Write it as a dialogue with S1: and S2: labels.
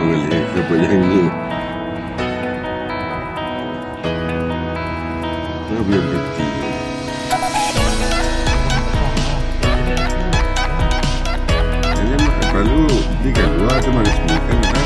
S1: Mengelihat apa yang ini Nah, biar kecil Hanya perlu tiga dua itu manis bukan kan?